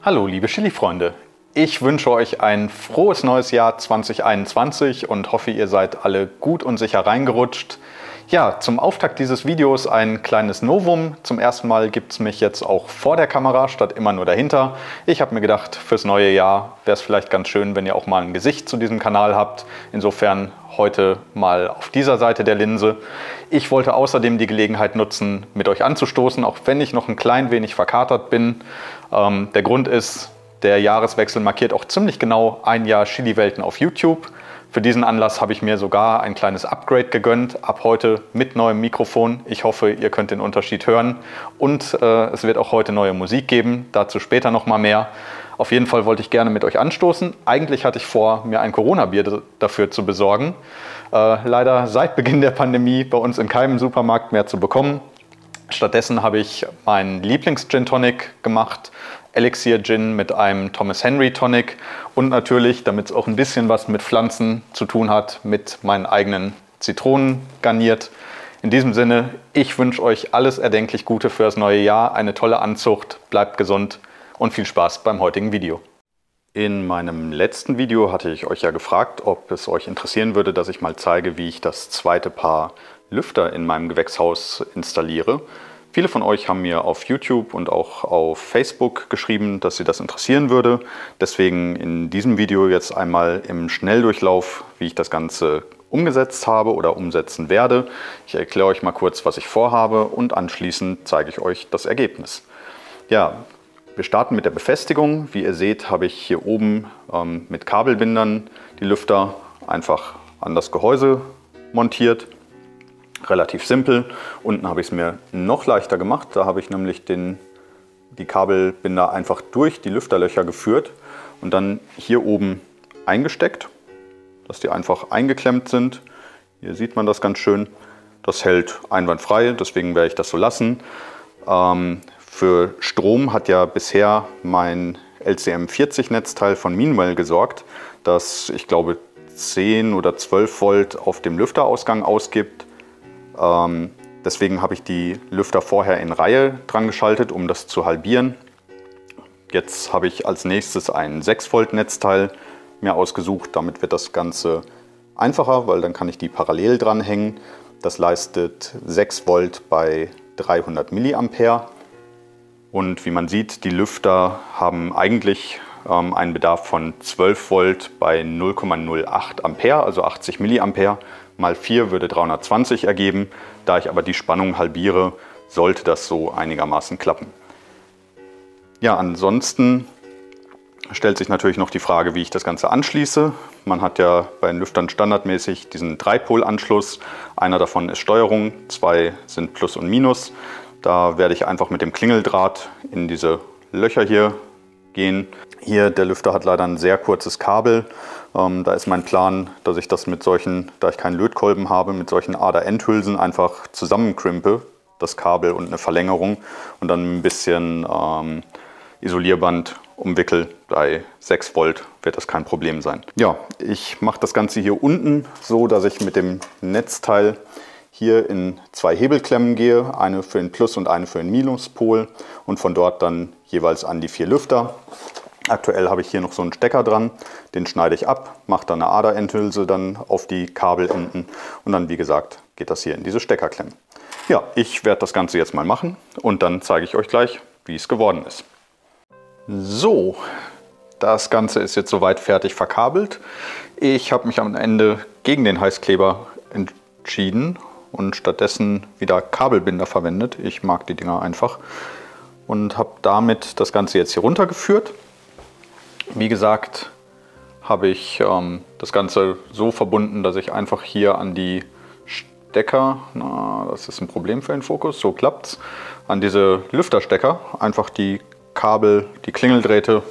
Hallo liebe Chili-Freunde, ich wünsche euch ein frohes neues Jahr 2021 und hoffe, ihr seid alle gut und sicher reingerutscht. Ja, zum Auftakt dieses Videos ein kleines Novum. Zum ersten Mal gibt es mich jetzt auch vor der Kamera statt immer nur dahinter. Ich habe mir gedacht, fürs neue Jahr wäre es vielleicht ganz schön, wenn ihr auch mal ein Gesicht zu diesem Kanal habt. Insofern heute mal auf dieser Seite der Linse. Ich wollte außerdem die Gelegenheit nutzen, mit euch anzustoßen, auch wenn ich noch ein klein wenig verkatert bin. Ähm, der Grund ist, der Jahreswechsel markiert auch ziemlich genau ein Jahr Chili-Welten auf YouTube. Für diesen Anlass habe ich mir sogar ein kleines Upgrade gegönnt, ab heute mit neuem Mikrofon. Ich hoffe, ihr könnt den Unterschied hören. Und äh, es wird auch heute neue Musik geben, dazu später noch mal mehr. Auf jeden Fall wollte ich gerne mit euch anstoßen. Eigentlich hatte ich vor, mir ein Corona-Bier dafür zu besorgen. Äh, leider seit Beginn der Pandemie bei uns in keinem Supermarkt mehr zu bekommen. Stattdessen habe ich meinen Lieblings-Gin Tonic gemacht, Elixir Gin mit einem Thomas Henry Tonic und natürlich, damit es auch ein bisschen was mit Pflanzen zu tun hat, mit meinen eigenen Zitronen garniert. In diesem Sinne, ich wünsche euch alles erdenklich Gute für das neue Jahr, eine tolle Anzucht, bleibt gesund und viel Spaß beim heutigen Video. In meinem letzten Video hatte ich euch ja gefragt, ob es euch interessieren würde, dass ich mal zeige, wie ich das zweite Paar Lüfter in meinem Gewächshaus installiere. Viele von euch haben mir auf YouTube und auch auf Facebook geschrieben, dass sie das interessieren würde. Deswegen in diesem Video jetzt einmal im Schnelldurchlauf, wie ich das Ganze umgesetzt habe oder umsetzen werde. Ich erkläre euch mal kurz, was ich vorhabe und anschließend zeige ich euch das Ergebnis. Ja, wir starten mit der Befestigung. Wie ihr seht, habe ich hier oben ähm, mit Kabelbindern die Lüfter einfach an das Gehäuse montiert relativ simpel. Unten habe ich es mir noch leichter gemacht. Da habe ich nämlich den, die Kabelbinder einfach durch die Lüfterlöcher geführt und dann hier oben eingesteckt, dass die einfach eingeklemmt sind. Hier sieht man das ganz schön. Das hält einwandfrei, deswegen werde ich das so lassen. Ähm, für Strom hat ja bisher mein LCM40-Netzteil von Meanwell gesorgt, das ich glaube 10 oder 12 Volt auf dem Lüfterausgang ausgibt ähm, deswegen habe ich die Lüfter vorher in Reihe dran geschaltet, um das zu halbieren. Jetzt habe ich als nächstes ein 6 Volt Netzteil mir ausgesucht. Damit wird das Ganze einfacher, weil dann kann ich die parallel dranhängen. Das leistet 6 Volt bei 300 Milliampere. Und wie man sieht, die Lüfter haben eigentlich ähm, einen Bedarf von 12 Volt bei 0,08 Ampere, also 80 Milliampere mal 4 würde 320 ergeben. Da ich aber die Spannung halbiere, sollte das so einigermaßen klappen. Ja, ansonsten stellt sich natürlich noch die Frage, wie ich das Ganze anschließe. Man hat ja bei den Lüftern standardmäßig diesen Dreipol-Anschluss. Einer davon ist Steuerung, zwei sind Plus und Minus. Da werde ich einfach mit dem Klingeldraht in diese Löcher hier gehen. Hier, der Lüfter hat leider ein sehr kurzes Kabel ähm, da ist mein Plan, dass ich das mit solchen, da ich keinen Lötkolben habe, mit solchen Ader-Endhülsen einfach zusammenkrimpe, das Kabel und eine Verlängerung und dann ein bisschen ähm, Isolierband umwickel. Bei 6 Volt wird das kein Problem sein. Ja, ich mache das Ganze hier unten so, dass ich mit dem Netzteil hier in zwei Hebelklemmen gehe, eine für den Plus- und eine für den Minuspol und von dort dann jeweils an die vier Lüfter. Aktuell habe ich hier noch so einen Stecker dran, den schneide ich ab, mache dann eine Aderendhülse dann auf die Kabelenden und dann, wie gesagt, geht das hier in diese Steckerklemmen. Ja, ich werde das Ganze jetzt mal machen und dann zeige ich euch gleich, wie es geworden ist. So, das Ganze ist jetzt soweit fertig verkabelt. Ich habe mich am Ende gegen den Heißkleber entschieden und stattdessen wieder Kabelbinder verwendet. Ich mag die Dinger einfach und habe damit das Ganze jetzt hier runtergeführt. Wie gesagt, habe ich ähm, das Ganze so verbunden, dass ich einfach hier an die Stecker, na, das ist ein Problem für den Fokus, so klappt's, an diese Lüfterstecker einfach die Kabel, die Klingeldrähte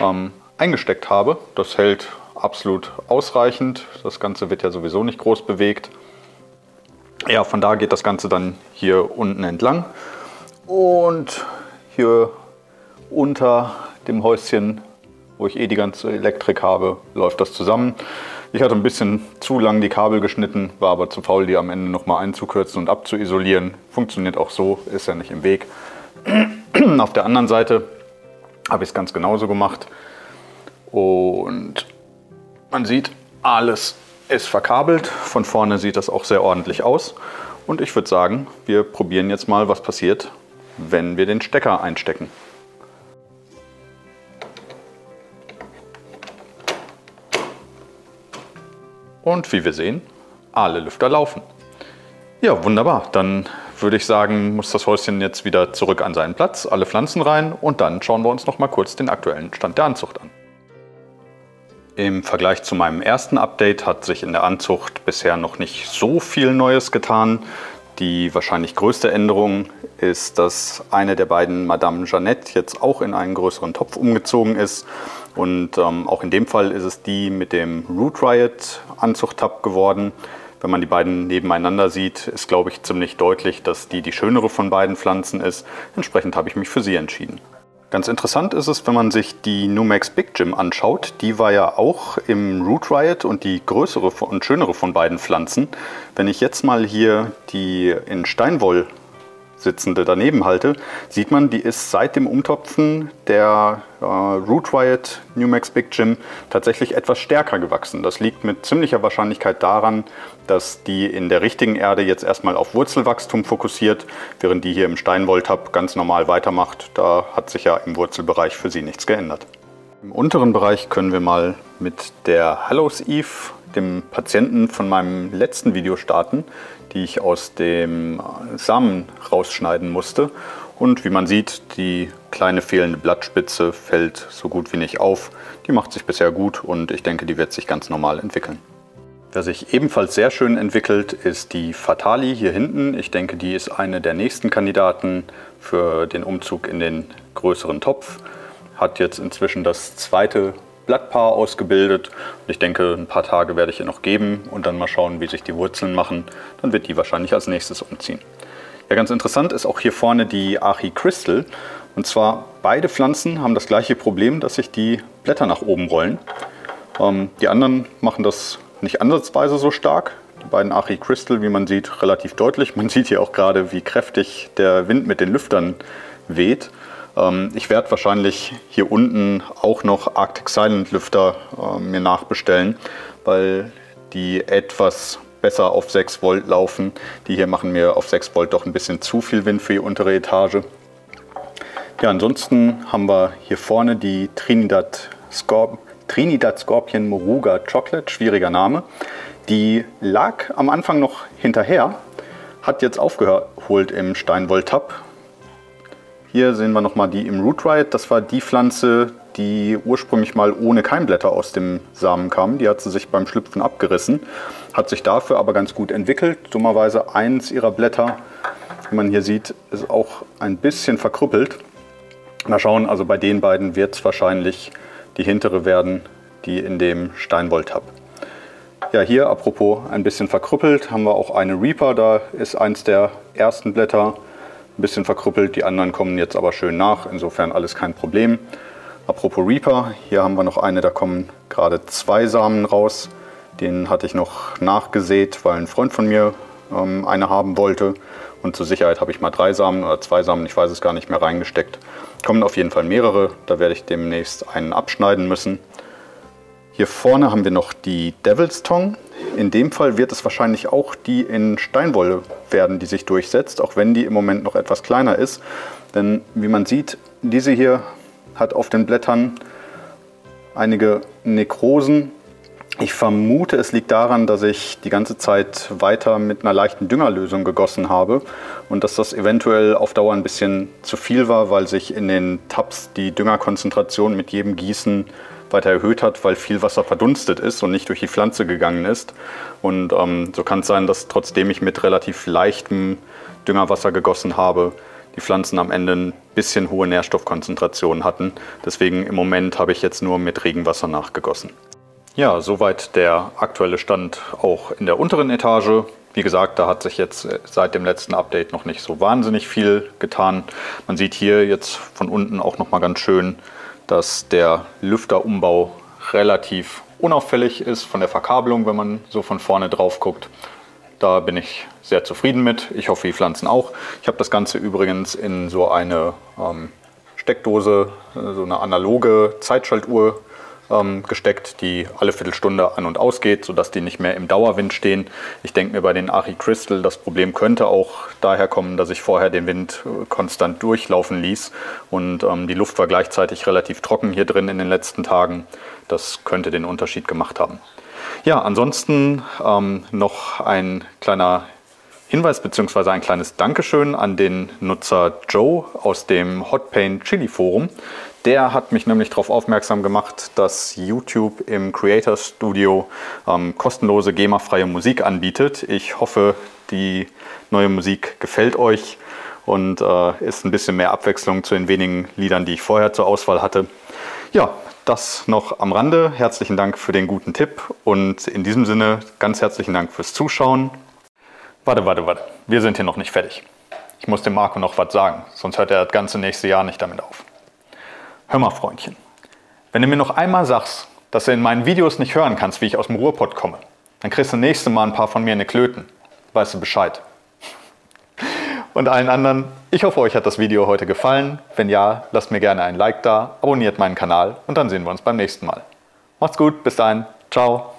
ähm, eingesteckt habe. Das hält absolut ausreichend. Das Ganze wird ja sowieso nicht groß bewegt. Ja, von da geht das Ganze dann hier unten entlang. Und hier unter dem Häuschen wo ich eh die ganze Elektrik habe, läuft das zusammen. Ich hatte ein bisschen zu lang die Kabel geschnitten, war aber zu faul, die am Ende nochmal einzukürzen und abzuisolieren. Funktioniert auch so, ist ja nicht im Weg. Auf der anderen Seite habe ich es ganz genauso gemacht. Und man sieht, alles ist verkabelt. Von vorne sieht das auch sehr ordentlich aus. Und ich würde sagen, wir probieren jetzt mal, was passiert, wenn wir den Stecker einstecken. Und wie wir sehen, alle Lüfter laufen. Ja, wunderbar. Dann würde ich sagen, muss das Häuschen jetzt wieder zurück an seinen Platz, alle Pflanzen rein und dann schauen wir uns noch mal kurz den aktuellen Stand der Anzucht an. Im Vergleich zu meinem ersten Update hat sich in der Anzucht bisher noch nicht so viel Neues getan. Die wahrscheinlich größte Änderung ist, dass eine der beiden Madame Jeannette jetzt auch in einen größeren Topf umgezogen ist. Und ähm, auch in dem Fall ist es die mit dem Root Riot Anzuchttab geworden. Wenn man die beiden nebeneinander sieht, ist glaube ich ziemlich deutlich, dass die die schönere von beiden Pflanzen ist. Entsprechend habe ich mich für sie entschieden. Ganz interessant ist es, wenn man sich die Numex Big Gym anschaut. Die war ja auch im Root Riot und die größere und schönere von beiden Pflanzen. Wenn ich jetzt mal hier die in Steinwoll sitzende daneben halte, sieht man, die ist seit dem Umtopfen der äh, Root Riot Numex Big Gym tatsächlich etwas stärker gewachsen. Das liegt mit ziemlicher Wahrscheinlichkeit daran, dass die in der richtigen Erde jetzt erstmal auf Wurzelwachstum fokussiert, während die hier im Steinwolltab ganz normal weitermacht. Da hat sich ja im Wurzelbereich für sie nichts geändert. Im unteren Bereich können wir mal mit der Hallows Eve, dem Patienten von meinem letzten Video starten die ich aus dem Samen rausschneiden musste. Und wie man sieht, die kleine fehlende Blattspitze fällt so gut wie nicht auf. Die macht sich bisher gut und ich denke, die wird sich ganz normal entwickeln. Wer sich ebenfalls sehr schön entwickelt, ist die Fatali hier hinten. Ich denke, die ist eine der nächsten Kandidaten für den Umzug in den größeren Topf. Hat jetzt inzwischen das zweite Blattpaar ausgebildet. Ich denke, ein paar Tage werde ich ihr noch geben und dann mal schauen, wie sich die Wurzeln machen. Dann wird die wahrscheinlich als nächstes umziehen. Ja, ganz interessant ist auch hier vorne die Archi Crystal. Und zwar beide Pflanzen haben das gleiche Problem, dass sich die Blätter nach oben rollen. Ähm, die anderen machen das nicht ansatzweise so stark. Die beiden Archi Crystal, wie man sieht, relativ deutlich. Man sieht hier auch gerade, wie kräftig der Wind mit den Lüftern weht. Ähm, ich werde wahrscheinlich hier unten auch noch Arctic Silent Lüfter äh, mir nachbestellen, weil die etwas besser auf 6 Volt laufen. Die hier machen mir auf 6 Volt doch ein bisschen zu viel Wind für die untere Etage. Ja, ansonsten haben wir hier vorne die Trinidad, Scorp Trinidad Scorpion Moruga Chocolate, schwieriger Name. Die lag am Anfang noch hinterher, hat jetzt aufgeholt im Steinwoll-Tab hier sehen wir nochmal die im Root Riot. Das war die Pflanze, die ursprünglich mal ohne Keimblätter aus dem Samen kam. Die hat sie sich beim Schlüpfen abgerissen, hat sich dafür aber ganz gut entwickelt. Dummerweise eins ihrer Blätter, wie man hier sieht, ist auch ein bisschen verkrüppelt. Mal schauen, also bei den beiden wird es wahrscheinlich die hintere werden, die in dem Steinwold habe. Ja, hier apropos ein bisschen verkrüppelt, haben wir auch eine Reaper. Da ist eins der ersten Blätter ein bisschen verkrüppelt. Die anderen kommen jetzt aber schön nach, insofern alles kein Problem. Apropos Reaper, hier haben wir noch eine, da kommen gerade zwei Samen raus. Den hatte ich noch nachgesät, weil ein Freund von mir ähm, eine haben wollte. Und zur Sicherheit habe ich mal drei Samen oder zwei Samen, ich weiß es gar nicht mehr, reingesteckt. Kommen auf jeden Fall mehrere, da werde ich demnächst einen abschneiden müssen. Hier vorne haben wir noch die Devil's Tongue. In dem Fall wird es wahrscheinlich auch die in Steinwolle werden, die sich durchsetzt, auch wenn die im Moment noch etwas kleiner ist. Denn wie man sieht, diese hier hat auf den Blättern einige Nekrosen. Ich vermute, es liegt daran, dass ich die ganze Zeit weiter mit einer leichten Düngerlösung gegossen habe und dass das eventuell auf Dauer ein bisschen zu viel war, weil sich in den Tabs die Düngerkonzentration mit jedem Gießen weiter erhöht hat, weil viel Wasser verdunstet ist und nicht durch die Pflanze gegangen ist. Und ähm, so kann es sein, dass trotzdem ich mit relativ leichtem Düngerwasser gegossen habe, die Pflanzen am Ende ein bisschen hohe Nährstoffkonzentrationen hatten. Deswegen im Moment habe ich jetzt nur mit Regenwasser nachgegossen. Ja, soweit der aktuelle Stand auch in der unteren Etage. Wie gesagt, da hat sich jetzt seit dem letzten Update noch nicht so wahnsinnig viel getan. Man sieht hier jetzt von unten auch noch mal ganz schön dass der Lüfterumbau relativ unauffällig ist von der Verkabelung, wenn man so von vorne drauf guckt. Da bin ich sehr zufrieden mit. Ich hoffe, die Pflanzen auch. Ich habe das Ganze übrigens in so eine ähm, Steckdose, so eine analoge Zeitschaltuhr ähm, gesteckt, die alle Viertelstunde an- und ausgeht, sodass die nicht mehr im Dauerwind stehen. Ich denke mir bei den Ari Crystal, das Problem könnte auch daher kommen, dass ich vorher den Wind äh, konstant durchlaufen ließ und ähm, die Luft war gleichzeitig relativ trocken hier drin in den letzten Tagen. Das könnte den Unterschied gemacht haben. Ja, ansonsten ähm, noch ein kleiner Hinweis bzw. ein kleines Dankeschön an den Nutzer Joe aus dem Hot Paint Chili Forum. Der hat mich nämlich darauf aufmerksam gemacht, dass YouTube im Creator Studio ähm, kostenlose GEMA-freie Musik anbietet. Ich hoffe, die neue Musik gefällt euch und äh, ist ein bisschen mehr Abwechslung zu den wenigen Liedern, die ich vorher zur Auswahl hatte. Ja, das noch am Rande. Herzlichen Dank für den guten Tipp und in diesem Sinne ganz herzlichen Dank fürs Zuschauen. Warte, warte, warte. Wir sind hier noch nicht fertig. Ich muss dem Marco noch was sagen, sonst hört er das ganze nächste Jahr nicht damit auf. Hör mal, Freundchen, wenn du mir noch einmal sagst, dass du in meinen Videos nicht hören kannst, wie ich aus dem Ruhrpott komme, dann kriegst du nächste Mal ein paar von mir in die Klöten. Weißt du Bescheid. Und allen anderen, ich hoffe, euch hat das Video heute gefallen. Wenn ja, lasst mir gerne ein Like da, abonniert meinen Kanal und dann sehen wir uns beim nächsten Mal. Macht's gut, bis dahin, ciao.